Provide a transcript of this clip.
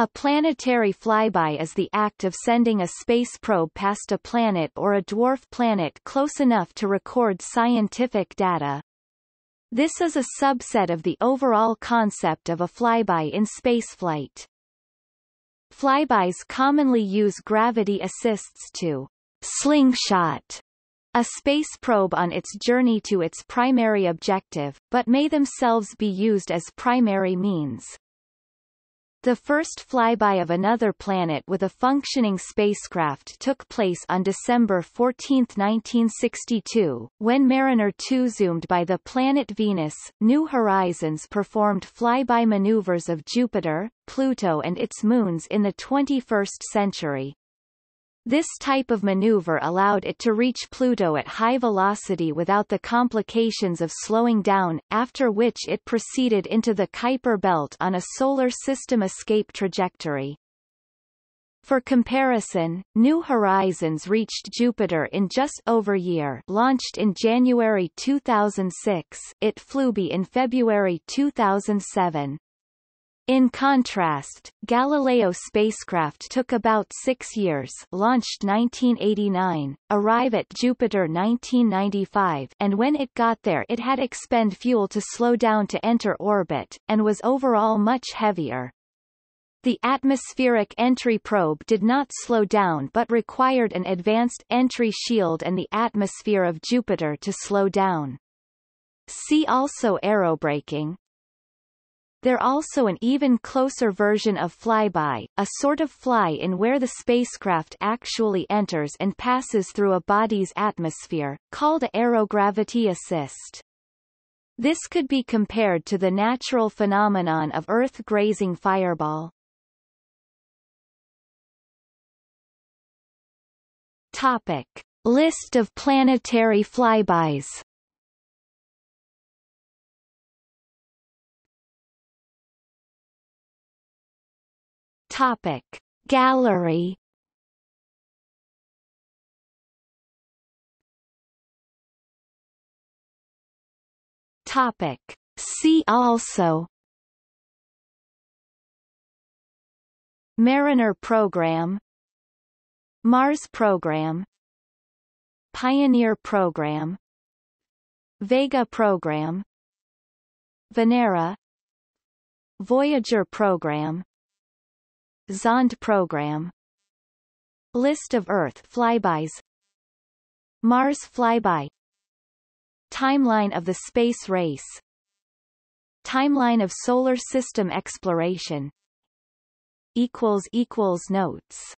A planetary flyby is the act of sending a space probe past a planet or a dwarf planet close enough to record scientific data. This is a subset of the overall concept of a flyby in spaceflight. Flybys commonly use gravity assists to slingshot a space probe on its journey to its primary objective, but may themselves be used as primary means. The first flyby of another planet with a functioning spacecraft took place on December 14, 1962, when Mariner 2 zoomed by the planet Venus. New Horizons performed flyby maneuvers of Jupiter, Pluto and its moons in the 21st century. This type of maneuver allowed it to reach Pluto at high velocity without the complications of slowing down, after which it proceeded into the Kuiper belt on a solar system escape trajectory. For comparison, New Horizons reached Jupiter in just over a year launched in January 2006 it flew by in February 2007. In contrast, Galileo spacecraft took about six years launched 1989, arrive at Jupiter 1995 and when it got there it had expend fuel to slow down to enter orbit, and was overall much heavier. The atmospheric entry probe did not slow down but required an advanced entry shield and the atmosphere of Jupiter to slow down. See also aerobraking, they're also an even closer version of flyby, a sort of fly-in where the spacecraft actually enters and passes through a body's atmosphere, called a aerogravity assist. This could be compared to the natural phenomenon of Earth grazing fireball. Topic. List of planetary flybys Topic Gallery. Topic See also. Mariner program. Mars program. Pioneer program. Vega program. Venera. Voyager program Zond program. List of Earth flybys. Mars flyby. Timeline of the space race. Timeline of solar system exploration. Notes